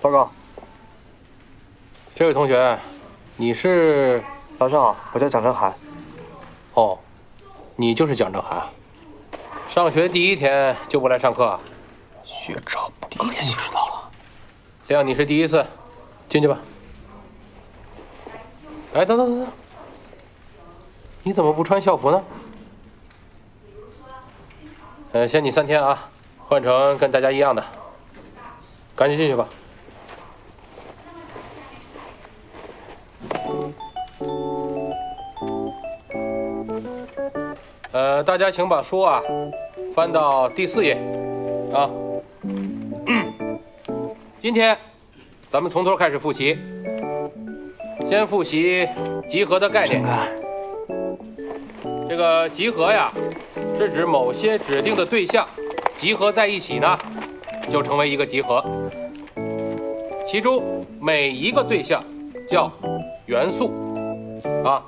报告，这位同学，你是？老师好，我叫蒋正涵。哦，你就是蒋正涵。上学第一天就不来上课？学渣，第一天就知道了。亮，你是第一次，进去吧。哎，等等等等，你怎么不穿校服呢？呃，限你三天啊，换成跟大家一样的。赶紧进去吧。呃，大家请把书啊翻到第四页啊。今天咱们从头开始复习，先复习集合的概念。这个集合呀，是指某些指定的对象集合在一起呢。就成为一个集合，其中每一个对象叫元素啊。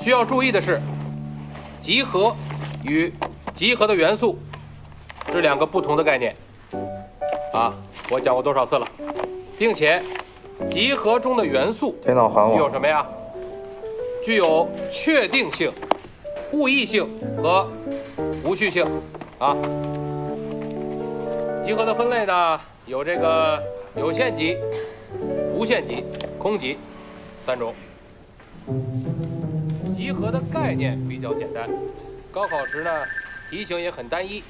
需要注意的是，集合与集合的元素是两个不同的概念啊。我讲过多少次了，并且集合中的元素具有什么呀？具有确定性、互异性和无序性啊。集合的分类呢，有这个有限集、无限集、空集三种。集合的概念比较简单，高考时呢题型也很单一，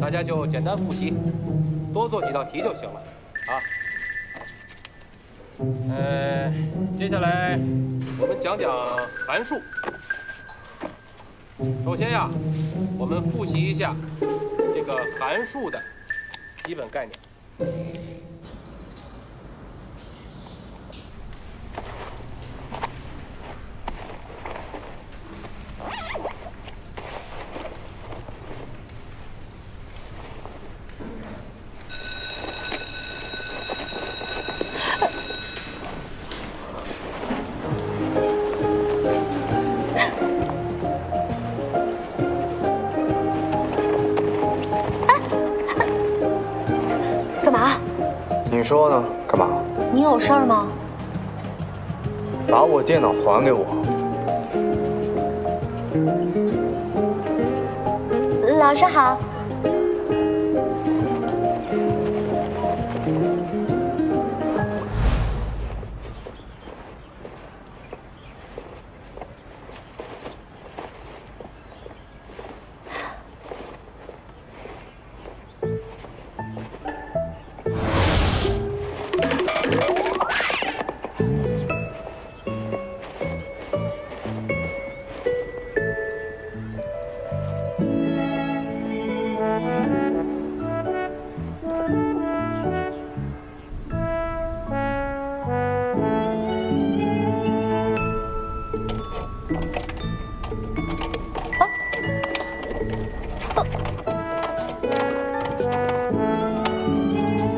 大家就简单复习，多做几道题就行了啊。呃，接下来我们讲讲函数。首先呀，我们复习一下这个函数的。基本概念。你说呢？干嘛？你有事儿吗？把我电脑还给我！老师好。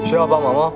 需要帮忙吗？